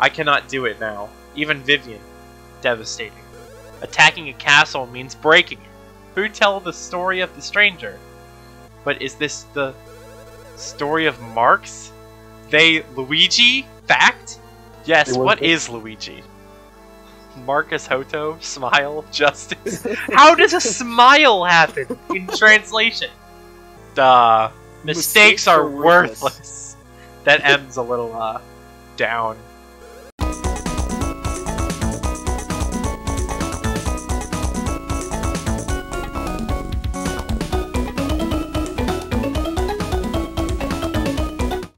I cannot do it now. Even Vivian. Devastating. Attacking a castle means breaking it. Who tell the story of the stranger? But is this the story of Marx? They Luigi? Fact? Yes, It what the- Luigi? Marcus Hoto? Smile? Justice? How does a smile happen in translation? Duh. Mistakes, Mistakes are, are worthless. worthless. That M's a little, uh, down.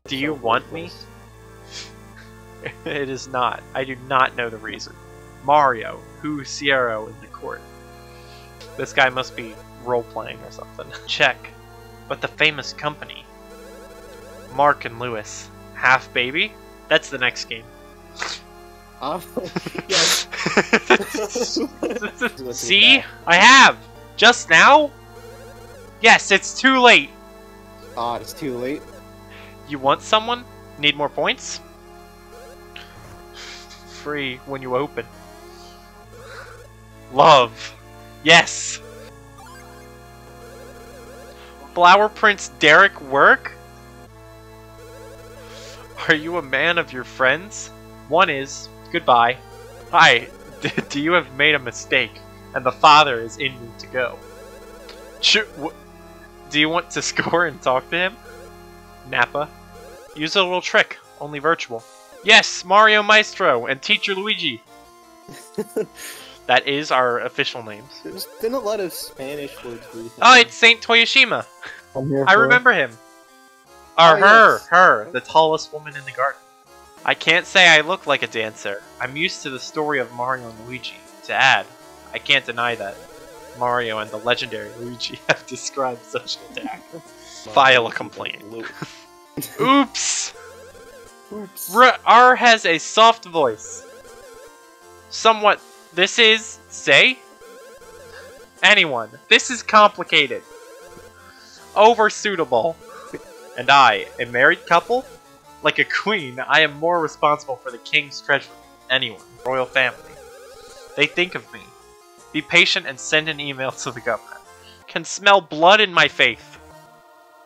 Do you want me? it is not. I do not know the reason. Mario, who Sierra in the court? This guy must be role playing or something. Check. But the famous company. Mark and Lewis. Half baby? That's the next game. Yes. See? I have! Just now? Yes, it's too late. Ah, it's too late. You want someone? Need more points? Free when you open. Love. Yes. Flower Prince Derek Work? Are you a man of your friends? One is. Goodbye. Hi. Do you have made a mistake? And the father is in me to go. Ch- do you want to score and talk to him? Nappa. Use a little trick, only virtual. Yes, Mario Maestro and Teacher Luigi. that is our official names. There's been a lot of Spanish words recently. Oh, it's Saint Toyoshima. I'm here I for it. remember him. Or Oh, her, yes. her, the tallest woman in the garden. I can't say I look like a dancer. I'm used to the story of Mario and Luigi. To add, I can't deny that Mario and the legendary Luigi have described such an attack. File a complaint. Oops! Oops. R, R has a soft voice. Somewhat. This is. Say? Anyone. This is complicated. Oversuitable. And I, a married couple? Like a queen, I am more responsible for the king's treasury than anyone, royal family. They think of me. Be patient and send an email to the government. Can smell blood in my faith.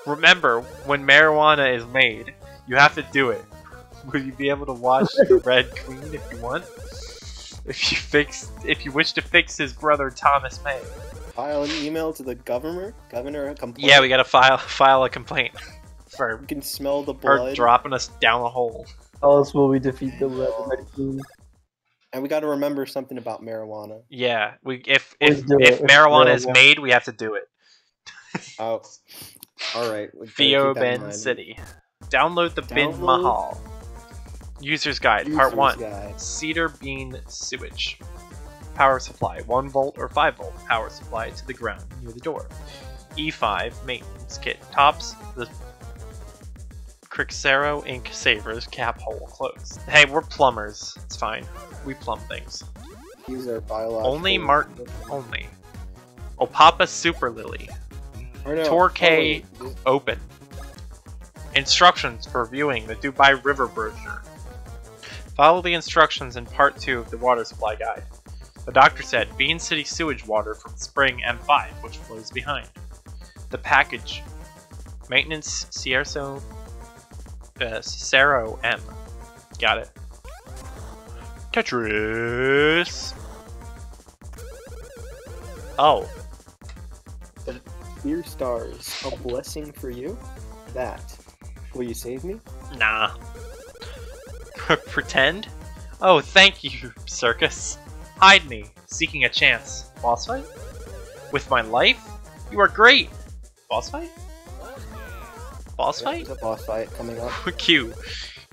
Remember, when marijuana is made, you have to do it. Will you be able to watch the Red Queen if you want? If you fix, if you wish to fix his brother Thomas May. File an email to the governor. Governor, a complaint. Yeah, we gotta file file a complaint for You can smell the her blood. dropping us down a hole. How else will we defeat the Red Red Queen? And we got to remember something about marijuana. Yeah, we if Always if do it if if marijuana is marijuana- made, we have to do it. Oh. Alright. we gotta Theo keep that in Ben. City. Download the Bin Mahal. User's Guide, Part 1. guide. Cedar Bean Sewage. Power supply, 1 volt or 5 volt power supply to the ground near the door. E5 maintenance kit. Tops the Crixero Ink Savers cap hole closed. Hey, we're plumbers. It's fine. We plumb things. These are biological. Only Martin. Only. Opapa Super Lily. Or no, Torquay- oh, Open. Instructions for viewing the Dubai River brochure. Follow the instructions in part 2 of the water supply guide. The doctor said Bean City sewage water from spring M5, which flows behind. The package. Maintenance Cierso uh, Cicero M. Got it. Tetris. Oh, Dear stars, a blessing for you? That. Will you save me? Nah. Pretend? Oh, thank you, Circus. Hide me, seeking a chance. Boss fight? With my life? You are great! Boss fight? Boss Yep, fight? There's a boss fight coming up. Q.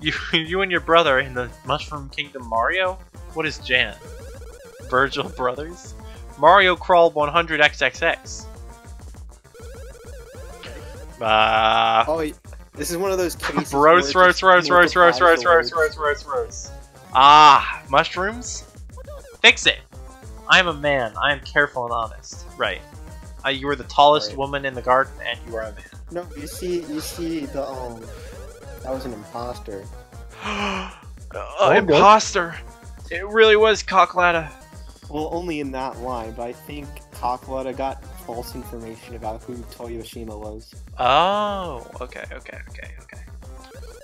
You, you and your brother in the Mushroom Kingdom Mario? What is Jan? Virgil Brothers? Mario Crawl 100XXX. Ah. Oh, this is one of those cases. Roast, where it roast, just roast, roast, roast, multiplies roast, roast, roast, roast, roast. Ah, mushrooms? Fix it! I am a man. I am careful and honest. Right. Uh, you are the tallest Right. woman in the garden, and you are a man. No, you see, you see the um. That was an imposter. Uh, good. imposter. It really was Cocklata. Well, only in that line, but I think Kakalata got false information about who Toyoshima was. Oh, okay, okay, okay, okay.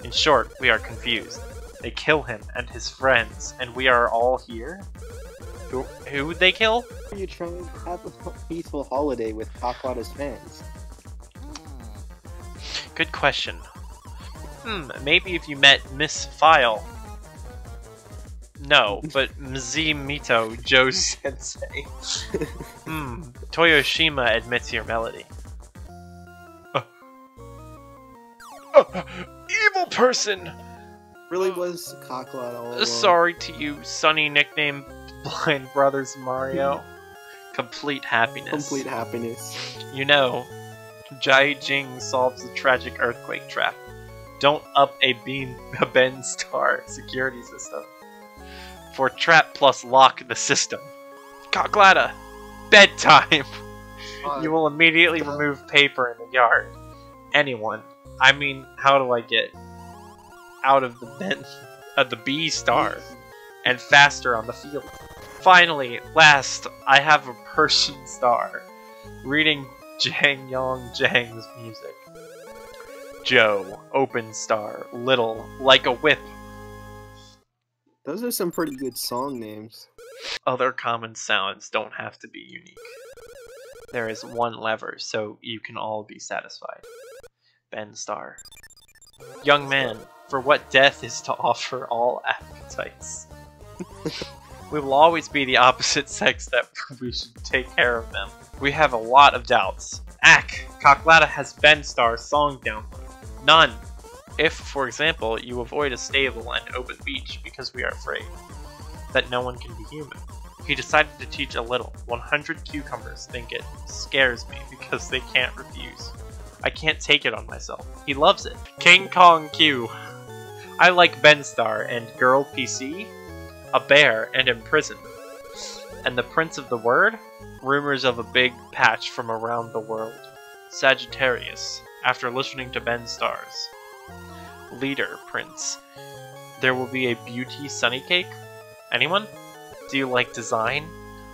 In short, we are confused. They kill him and his friends, and we are all here? Who, who would they kill? Are you trying to have a peaceful holiday with Kakalata's fans? Good question. Hmm, maybe if you met Miss File. No, but Mzi Mito, Joe Sensei. hmm, Toyoshima admits your melody. evil person! Really was Kakalata all along. Sorry to you, Sunny nickname Blind Brothers Mario. Complete happiness. Complete happiness. You know, Jai Jing solves the tragic earthquake trap. Don't up a beam a Ben Star security system. For trap plus lock the system. Cocklata, bedtime. you will immediately remove paper in the yard. Anyone. I mean, how do I get out of the Ben of the B star and faster on the field? Finally, last, I have a Persian star reading Jang Yong Jang's music. Joe, open star, little, like a whip. Those are some pretty good song names. Other common sounds don't have to be unique. There is one lever, so you can all be satisfied. Ben Star. Young man, for what death is to offer all appetites. we will always be the opposite sex that we should take care of them. We have a lot of doubts. Ack, Cocklata has Ben Star's song down. None. If, for example, you avoid a stable and open beach because we are afraid that no one can be human. He decided to teach a little. 100 cucumbers think it scares me because they can't refuse. I can't take it on myself. He loves it. King Kong Q. I like Ben Star and Girl PC, a bear and imprisoned. And the Prince of the Word? Rumors of a big patch from around the world. Sagittarius, after listening to Ben Stars. Leader, Prince. There will be a beauty sunny cake? Anyone? Do you like design?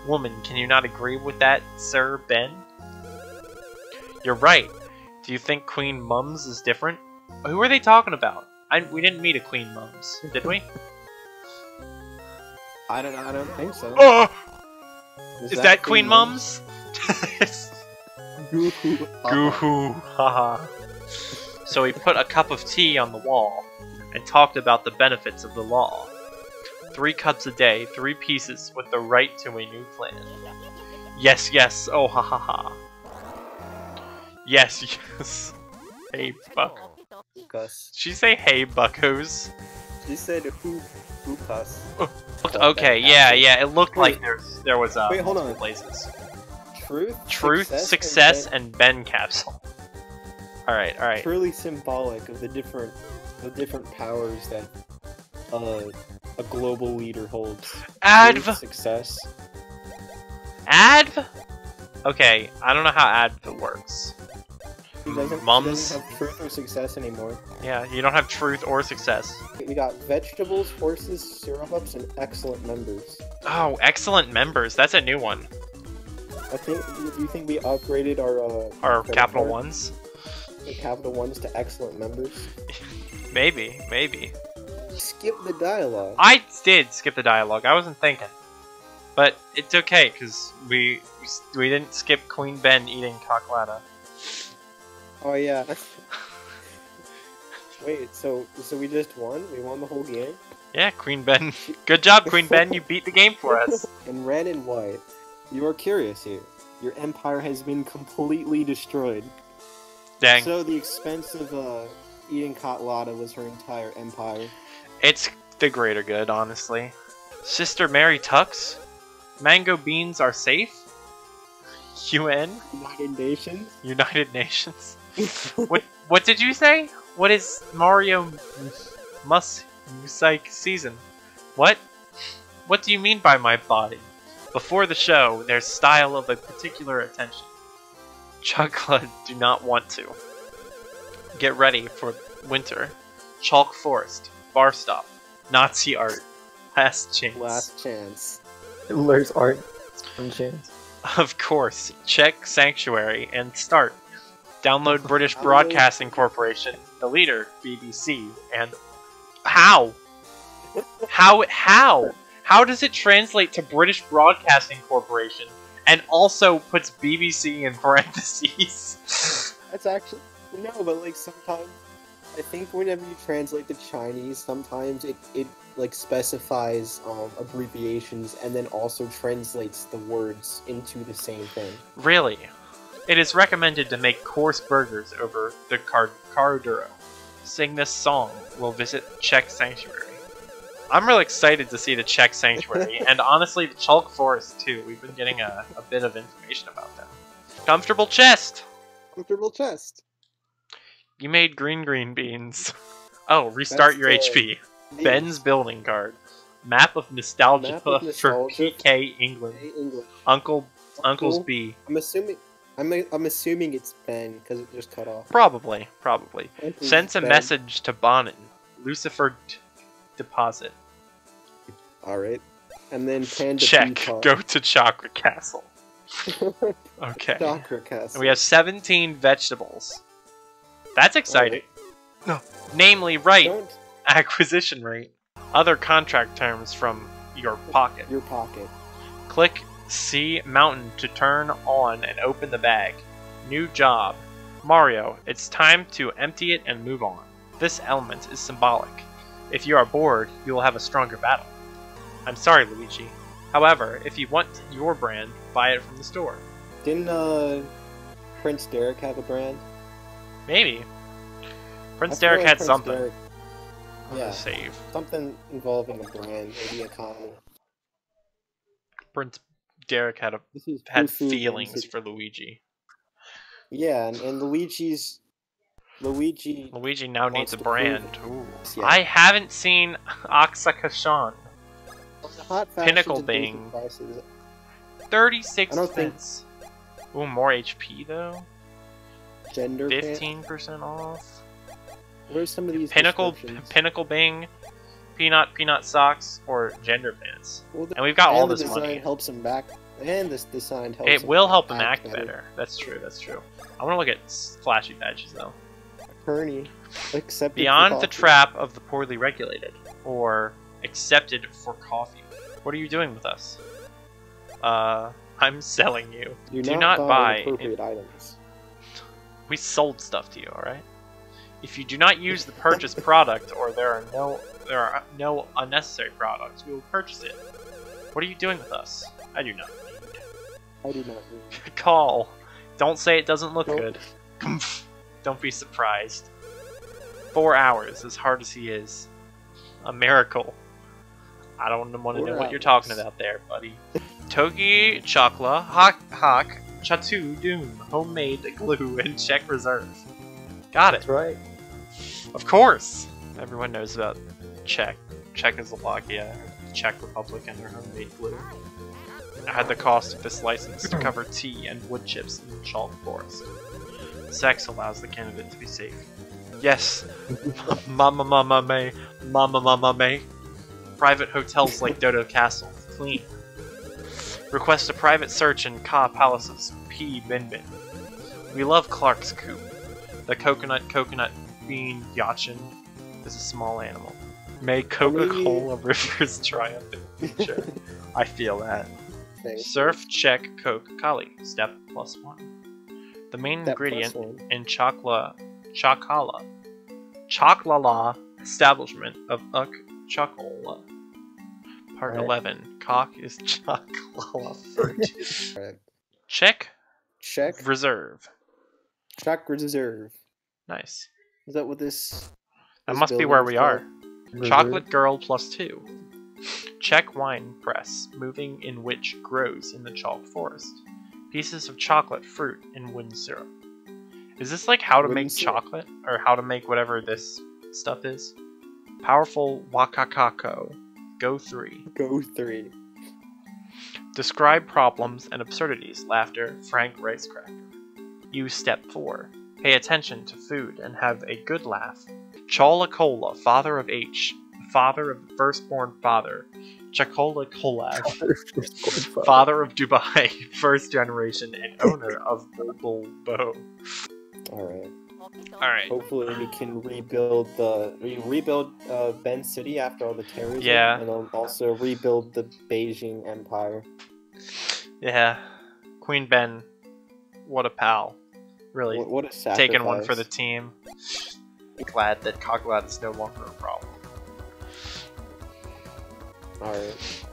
Woman, can you not agree with that, Sir Ben? You're right. Do you think Queen Mums is different? Who are they talking about? I, we didn't meet a Queen Mums, did we? I don't. I don't think so. oh! Is that, Queen Mums? Goo-hoo. Goo-hoo, haha. So he put a cup of tea on the wall and talked about the benefits of the law. Three cups a day, three pieces with the right to a new plan. Yes, yes, oh ha ha ha. Yes, yes. Hey, Buck. Gus. She say hey, buckos? She said who who Hoopus. Okay, yeah, yeah, it looked like there's, there was uh, Wait, hold on. places. Truth. Truth, success, and Ben capsule. Alright, and alright. truly symbolic of the different the different powers that uh, a global leader holds. Adv! Success. Adv? Okay, I don't know how adv works. He doesn't, he Mums? doesn't have truth or success anymore. Yeah, you don't have truth or success. We got vegetables, horses, syrup ups, and excellent members. Oh, excellent members. That's a new one. I think. Do you think we upgraded our uh, Our capital card, ones? The capital ones to excellent members? Maybe, maybe. Skip the dialogue. I did skip the dialogue. I wasn't thinking. But it's okay, because we, we didn't skip Queen Ben eating cocklata. Oh yeah. Wait, so so we just won? We won the whole game? Yeah, Queen Ben. Good job, Queen Ben. You beat the game for us. In red and white, you are curious here. Your empire has been completely destroyed. Dang. So the expense of uh, eating Kotlada was her entire empire. It's the greater good, honestly. Sister Mary Tux? Mango beans are safe? UN? United Nations. United Nations? What what did you say? What is Mario Mus Music season? What? What do you mean by my body? Before the show, there's style of a particular attention. Chocolate do not want to. Get ready for winter. Chalk Forest, Bar Stop, Nazi art. Last chance. Last chance. Hitler's art. One chance. Of course. Check Sanctuary and start. Download British Broadcasting Corporation, the leader, BBC, and how? How? How? How does it translate to British Broadcasting Corporation and also puts BBC in parentheses? That's actually no, but like sometimes I think whenever you translate to Chinese, sometimes it, it like specifies um, abbreviations and then also translates the words into the same thing. really? It is recommended to make coarse burgers over the car- Carduro. Sing this song. We'll visit Czech Sanctuary. I'm really excited to see the Czech Sanctuary, and honestly, the Chalk Forest too. We've been getting a, a bit of information about them. Comfortable chest. Comfortable chest. You made green green beans. Oh, restart That's your the- HP. Ben's building card. Map of nostalgia, Map of for nostalgia. PK England. English. Uncle Uncle's Uncle. B. I'm assuming. I'm, I'm assuming it's Ben because it just cut off. Probably, probably. Sends a Ben. message to Bonin. Lucifer d- deposit. All right. And then Panda Check. Peacock. Go to Chakra Castle. Okay. Chakra Castle. And we have 17 vegetables. That's exciting. No. Namely, right. Don't Acquisition rate. Other contract terms from your pocket. your pocket. Click C Mountain to turn on and open the bag. New job. Mario, it's time to empty it and move on. This element is symbolic. If you are bored, you will have a stronger battle. I'm sorry, Luigi. However, if you want your brand, buy it from the store. Didn't uh, Prince Derek have a brand? Maybe. Prince Derek like had Prince something. Derek- yeah. save. something involving a brand the economy. Prince Derek had a had feelings for Luigi. Yeah, and, and Luigi's Luigi. Luigi now needs a brand. Ooh. Yeah. I haven't seen Aksakashan. Pinnacle and decent Bing. 36 I don't think- cents. Ooh, more HP though. Gender pant- 15% off. Where's some of these Pinnacle? Pinnacle Bing, Peanut Peanut Socks, or Gender Pants. Well, the- And we've got all and the this design money. helps him back, and this design helps. It him will help them act act better. That's true, that's true. I want to look at flashy badges though. Accepted for Beyond the trap of the poorly regulated, or accepted for coffee. What are you doing with us? Uh, I'm selling you. Do, do not, not buy appropriate items. We sold stuff to you, alright? If you do not use the purchased product or there are no there are no unnecessary products, we will purchase it. What are you doing with us? I do not need. I do not need. Call. Don't say it doesn't look Nope. good. Don't be surprised. Four hours, as hard as he is. A miracle. I don't want to know what you're talking about there, buddy. Togi Chokla, Hawk Hawk, Chatu Doom, homemade glue, and Czech Reserve. Got it. That's right. Of course. Everyone knows about Czech, Czechoslovakia, Czech Republic, and their homemade glue. I had the cost of this license to cover tea and wood chips in the chalk forest. Sex allows the candidate to be safe. Yes, mama mama may, mama mama may. Private hotels like Dodo Castle, clean. Request a private search in Ka Palace's P Bin Bin. We love Clark's Coop. The coconut coconut bean yachin is a small animal. May Coca-Cola Rivers triumph in the future. I feel that. Thing. Surf check Coke Kali. Step plus one. The main plus ingredient in chakla chakala chaklala establishment of Uk Chocola. Part Right. 11. Cock is chaklala fruit. Alright. check Check. reserve. Check reserve. Nice. Is that what this? That this must be where we called? are. Chocolate Girl plus two. Check wine press, moving in which grows in the chalk forest. Pieces of chocolate fruit in wooden syrup. Is this like how to Wooden make syrup. chocolate? Or how to make whatever this stuff is? Powerful wakakako. Go three. Go three. Describe problems and absurdities. Laughter. Frank Ricecracker. Use step 4. Pay attention to food and have a good laugh. Chola Cola, father of H. father of the firstborn father, Chakola Kolav, Father. father of Dubai, first generation, and owner of Bulbul Bo. Alright. Alright. Hopefully we can rebuild the we rebuild uh, Ben City after all the terrorism. Yeah. And also rebuild the Beijing Empire. Yeah. Queen Ben, what a pal. Really What, what a sacrifice. taking one for the team. Glad that Coglad is no longer a problem. Alright.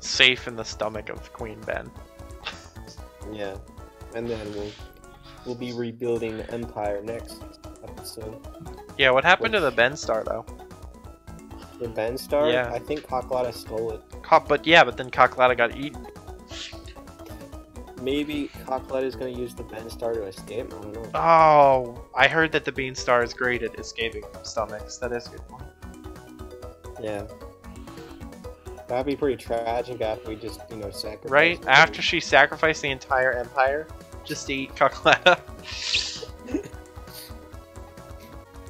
Safe in the stomach of Queen Ben. Yeah. And then we'll we'll be rebuilding the Empire next episode. Yeah, what happened to the Ben Star though? The Ben Star? Yeah. I think Kaklada stole it. Co- but yeah, but then Coglada got eaten. Maybe Kaklada is gonna use the Ben Star to escape? I don't know. Oh, I heard that the Bean Star is great at escaping from stomachs. That is a good point. Yeah. That'd be pretty tragic after we just, you know, sacrifice. Right after she sacrificed the entire empire, just eat Coglada.